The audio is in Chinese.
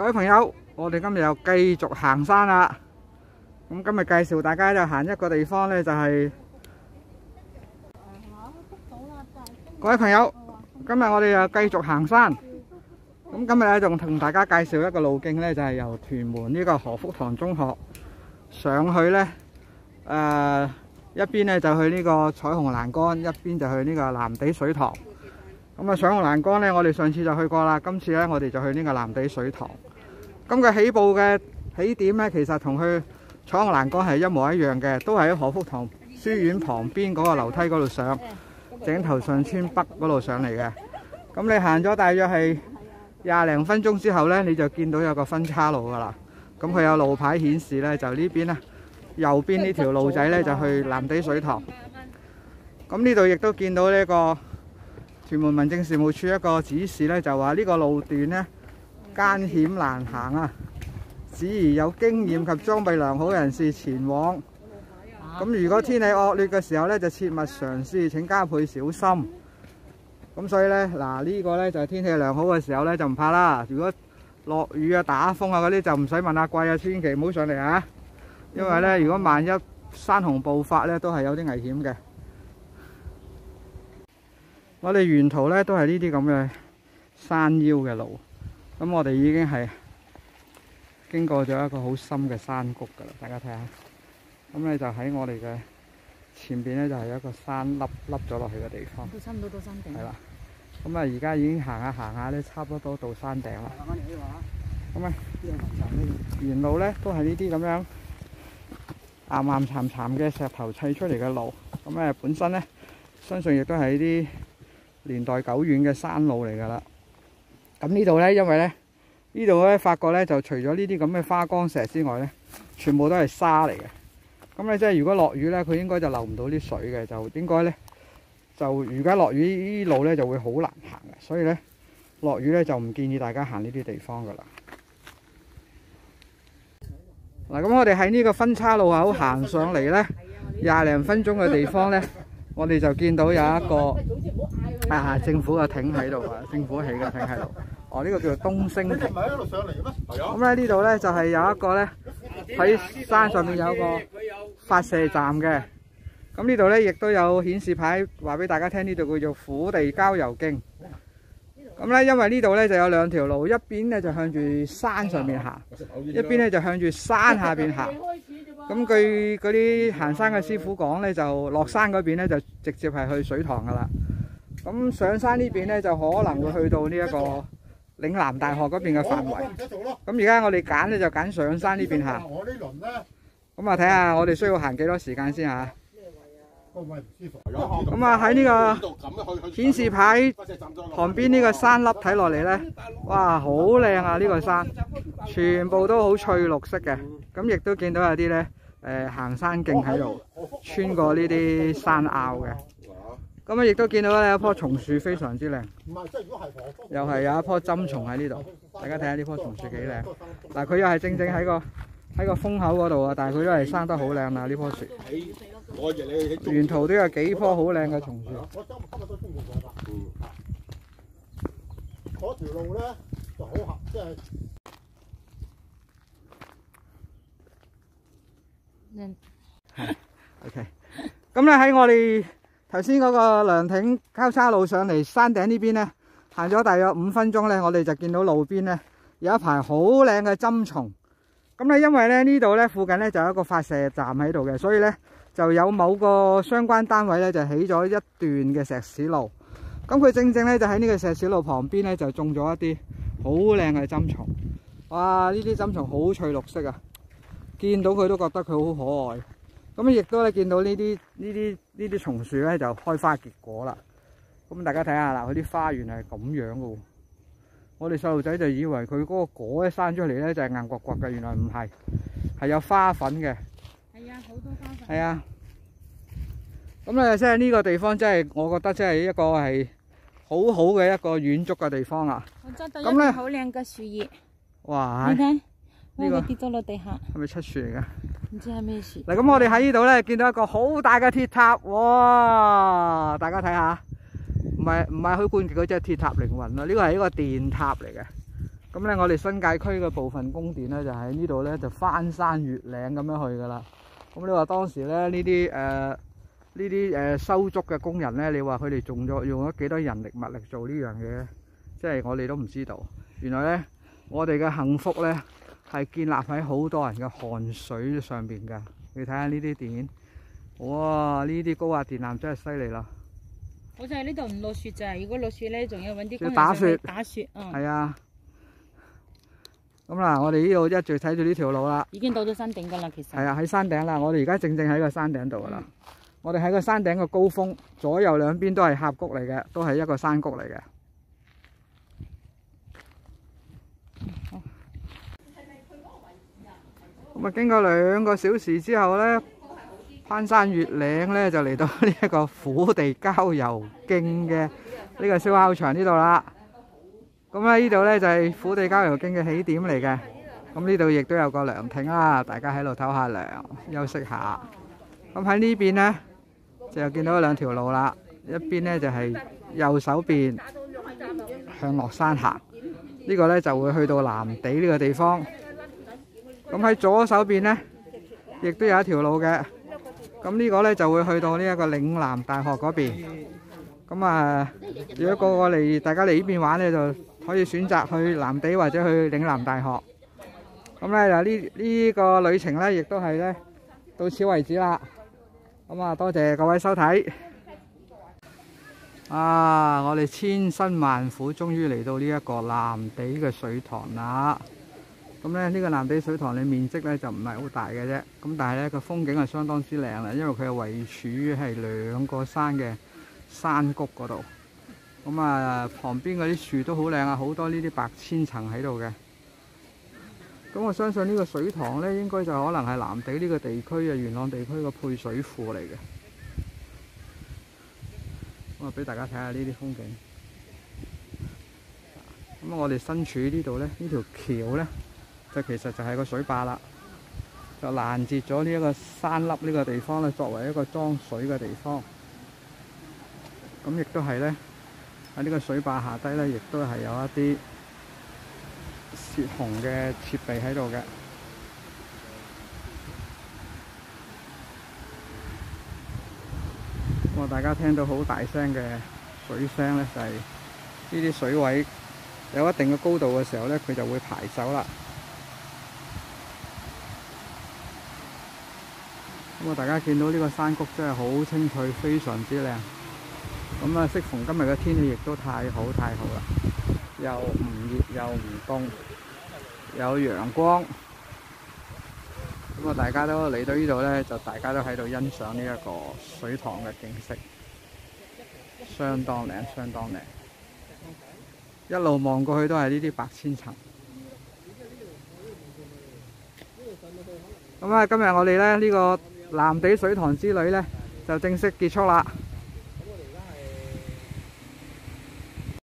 各位朋友，我哋今日又繼續行山啦。咁今日介紹大家就行一個地方呢，就係、各位朋友，今日我哋又繼續行山。咁今日咧仲同大家介紹一個路徑呢，就係、由屯門呢個何福堂中學上去呢。誒、一邊呢就去呢個彩虹栏杆，一邊就去呢個藍地水塘。咁啊，彩虹栏杆呢，我哋上次就去過啦，今次呢，我哋就去呢個藍地水塘。咁佢起步嘅起點呢，其實同佢彩虹欄杆係一模一樣嘅，都係喺何福堂書院旁邊嗰個樓梯嗰度上，井頭上村北嗰度上嚟嘅。咁你行咗大約係廿零分鐘之後呢，你就見到有個分岔路噶啦。咁佢有路牌顯示呢，就呢邊呢，右邊呢條路仔呢，就去藍地水塘。咁呢度亦都見到呢個屯門民政事務處一個指示呢，就話呢個路段呢，艱險難行啊，只宜有經驗及裝備良好人士前往。咁如果天氣惡劣嘅時候呢，就切勿嘗試，請加倍小心。咁所以呢，嗱、呢個呢就係天氣良好嘅時候呢，就唔怕啦。如果落雨啊、打風啊嗰啲就唔使問阿貴啊，千祈唔好上嚟啊！因為呢，如果萬一山洪暴發呢，都係有啲危險嘅。我哋沿途呢，都係呢啲咁嘅山腰嘅路。咁我哋已經係經過咗一個好深嘅山谷㗎啦，大家睇下。咁咧就喺我哋嘅前邊咧就係一個山凹凹咗落去嘅地方，都差唔多到山頂。係啦。咁啊，而家已經行下行下咧，差不多到山頂啦。咁啊，沿路咧都係呢啲咁樣岩岩巉巉嘅石頭砌出嚟嘅路。咁誒本身咧，相信亦都係啲年代久遠嘅山路嚟㗎啦。咁呢度咧，因為咧呢度咧發覺咧，就除咗呢啲咁嘅花崗石之外咧，全部都係沙嚟嘅。咁咧即係如果落雨咧，佢應該就流唔到啲水嘅，就應該咧就如果落雨呢路咧就會好難行嘅，所以咧落雨咧就唔建議大家行呢啲地方噶啦。嗱，咁我哋喺呢個分岔路口行上嚟咧，廿零分鐘嘅地方咧，我哋就見到有一個啊政府嘅艇喺度啊，政府起嘅艇喺度。哦，呢、個叫做東升亭。唔係喺度上嚟嘅咩？係啊。咁咧呢度咧就係、有一個咧喺山上面有一個發射站嘅。咁呢度咧亦都有顯示牌話俾大家聽，呢度叫做虎地郊遊徑。咁咧因為呢度咧就有兩條路，一邊咧就向住山上面行，一邊咧就向住山下邊行。咁據嗰啲行山嘅師傅講咧，就落山嗰邊咧就直接係去水塘噶啦。咁上山呢邊咧就可能會去到呢、一個。嶺南大學嗰邊嘅範圍。我唔使做咯。咁而家我哋揀咧就揀上山呢邊行。我呢輪咧，咁啊睇下我哋需要行幾多時間先嚇。個位唔舒服。咁啊喺呢個顯示牌旁邊呢個山粒睇落嚟咧，哇好靚啊！呢、個山全部都好翠綠色嘅。咁亦都見到有啲咧誒行山徑喺度，穿過呢啲山坳嘅。咁啊亦都見到咧有一棵松樹非常之靚。唔係，即係如果係何福，又係有一棵針松喺呢度，大家睇下呢棵松樹幾靚。嗱，佢又係正正喺個喺個風口嗰度啊，但係佢都係生得好靚啦呢棵樹。我亦你沿途都有幾棵好靚嘅松樹。我今今日都經過咗啦。嗯。嗰條路咧就好行，即係。嗯 OK，咁咧喺我哋頭先嗰個涼亭交叉路上嚟山頂呢邊咧，行咗大約五分鐘咧，我哋就見到路邊咧有一排好靚嘅針松。咁咧因為咧呢度咧附近咧就有一個發射站喺度嘅，所以咧就有某個相關單位咧就起咗一段嘅石屎路。咁佢正正咧就喺呢個石屎路旁邊咧就種咗一啲好靚嘅針松。哇！呢啲針松好翠綠色啊，見到佢都覺得佢好可愛。咁亦都咧見到呢啲呢啲呢啲松樹咧就開花結果啦。咁大家睇下啦，佢啲花園係咁樣嘅喎。我哋細路仔就以為佢嗰個果一生出嚟咧就係硬骨骨嘅，原來唔係，係有花粉嘅。係啊，好多花粉。係啊。咁咧即係呢個地方真係，我覺得真係一個係好好嘅一個遠足嘅地方啊！我執到一咁咧好靚嘅樹葉，哇！你睇，呢個哇佢跌咗落地下，係咪出樹嚟㗎？唔知係咩事。嗱，咁我哋喺呢度咧見到一個好大嘅鐵塔，哇！大家睇下，唔係唔係許冠傑嗰隻鐵塔凌雲啊，呢個係一個電塔嚟嘅。咁咧，我哋新界區嘅部分宮殿咧，就喺呢度咧，就翻山越嶺咁樣去噶啦。咁你話當時咧呢啲诶呢啲誒修築嘅工人咧，你話佢哋用咗用咗幾多人力物力做呢樣嘢？即係我哋都唔知道。原來咧，我哋嘅幸福咧係建立喺好多人嘅汗水上邊㗎。你睇下呢啲電影，哇！呢啲高壓電纜真係犀利啦。好在呢度唔落雪咋，如果落雪咧，仲要揾啲工要人打雪打雪。嗯，係啊。咁嗱，我哋呢度一直睇住呢條路啦。已經到咗山頂噶啦，其實。係啊，喺山頂啦。我哋而家正正喺個山頂度噶啦。我哋喺個山頂嘅高峰，左右兩邊都係峽谷嚟嘅，都係一個山谷嚟嘅。咁啊，經過兩個小時之後呢，攀山越嶺呢，就嚟到呢一個虎地郊遊徑嘅呢個燒烤場呢度啦。咁咧呢度呢，就係虎地郊遊徑嘅起點嚟嘅。咁呢度亦都有個涼亭啦，大家喺度唞下涼，休息下。咁喺呢邊呢，就見到兩條路啦，一邊呢，就係右手邊向落山行，呢個呢，就會去到藍地呢個地方。咁喺左手邊呢，亦都有一條路嘅。咁呢個呢，就會去到呢一個嶺南大學嗰邊。咁啊，如果個個嚟，大家嚟呢邊玩呢，就可以選擇去南地或者去嶺南大學。咁咧就呢呢個旅程咧，亦都係咧到此為止啦。咁啊，多謝各位收睇。啊！我哋千辛萬苦，終於嚟到呢一個南地嘅水塘啦。咁咧呢個藍地水塘，嘅面積咧就唔係好大嘅啫。咁但係咧個風景係相當之靚啦，因為佢係位處於係兩個山嘅山谷嗰度。咁啊，旁邊嗰啲樹都好靚啊，好多呢啲白千層喺度嘅。咁我相信呢個水塘呢，應該就可能係藍地呢個地區啊，元朗地區個配水庫嚟嘅。咁啊，俾大家睇下呢啲風景。咁我哋身處呢度呢，呢條橋呢，就其實就係個水壩啦，就攔截咗呢一個山粒呢個地方咧，作為一個裝水嘅地方。咁亦都係呢，喺呢個水壩下低呢，亦都係有一啲。泄洪嘅設備喺度嘅，咁啊大家聽到好大聲嘅水聲咧，就係呢啲水位有一定嘅高度嘅時候咧，佢就會排走啦。咁啊，大家見到呢個山谷真係好清翠，非常之靚。咁啊，適逢今日嘅天氣亦都太好太好啦，又唔熱又唔凍。有陽光，咁啊！大家都嚟到呢度呢，就大家都喺度欣賞呢一個水塘嘅景色，相當靚，相當靚。一路望過去都係呢啲白千層。咁啊，今日我哋咧呢個藍地水塘之旅呢，就正式结束啦〜